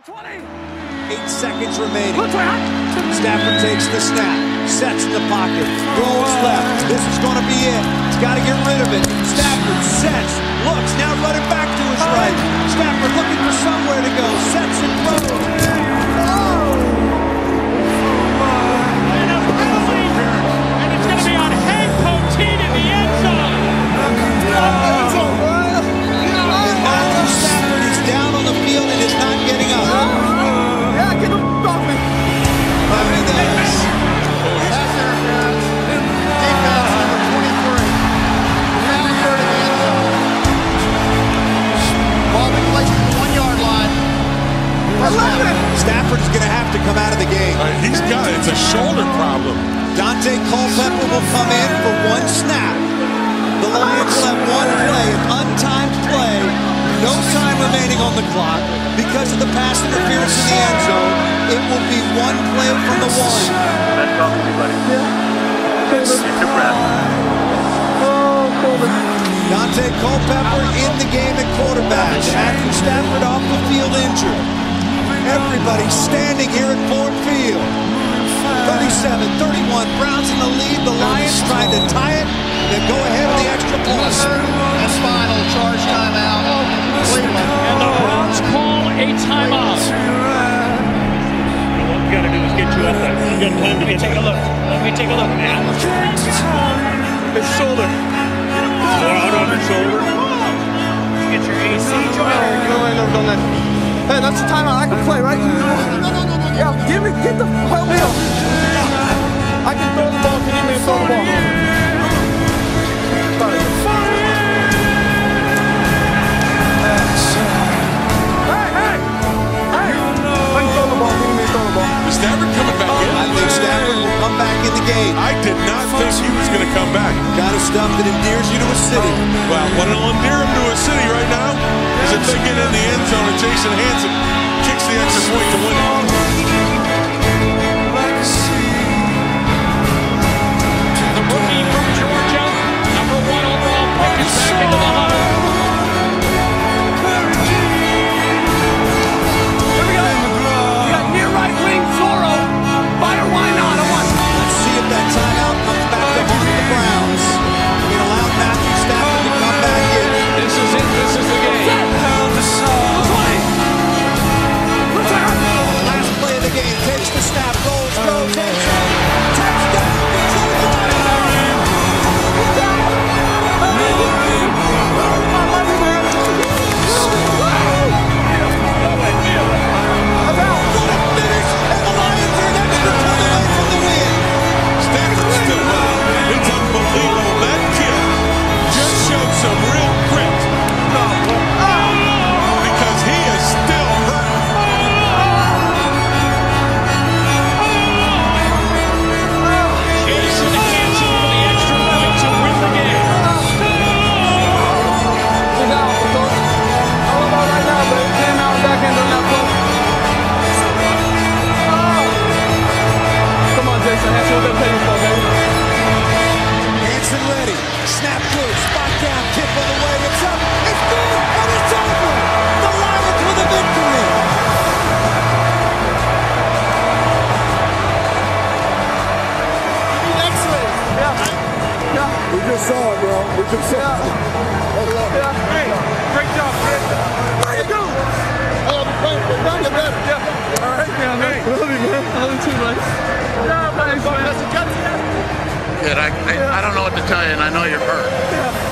Eight seconds remaining. Stafford takes the snap, sets in the pocket, goes left. This is going to be it. He's got to get rid of it. Stafford sets, looks, now running back to his right. Stafford looking for somewhere to go, sets and throws. He's got it. It's a shoulder problem. Daunte Culpepper will come in for one snap. The Lions will have one play, an untimed play, no time remaining on the clock. Because of the pass interference in the end zone, it will be one play from the one. Best talk to me, buddy. Take your breath. Daunte Culpepper in the game at quarterback. Matthew Stafford off the field injured. Everybody standing here at Ford Field. 37-31, Browns in the lead. The Lions trying to tie it. They go ahead with the extra point. And final charge timeout. Cleveland. And the Browns call a timeout. What we gotta do is get you up there. You got time to get take a look. Let me take a look, man. His shoulder. More out on his shoulder. Get your AC joint. No, I never done that. Hey, that's the timeout. I can play, right? Yeah, give me, get the help me up. I can throw the ball. Can you make throw the ball? Hey, hey, hey! I can throw the ball. Can you throw the ball? Is Stafford coming back in? I think Stafford will come back in the game. I did not think he was going to come back. Got a stuff that endears you to a city. Well, what will endear him to a city right now is if they get in the end zone and Jason Yeah. We just saw it, bro. We just saw it. Yeah. Hey, great job, kid. How you doing? Um, oh, I'm playing. We're done. Get better. Yeah. All right, man. Hey. Love you, man. Love you too, man. Yeah, thanks, man. Good. I, I, I don't know what to tell you, and I know you're hurt.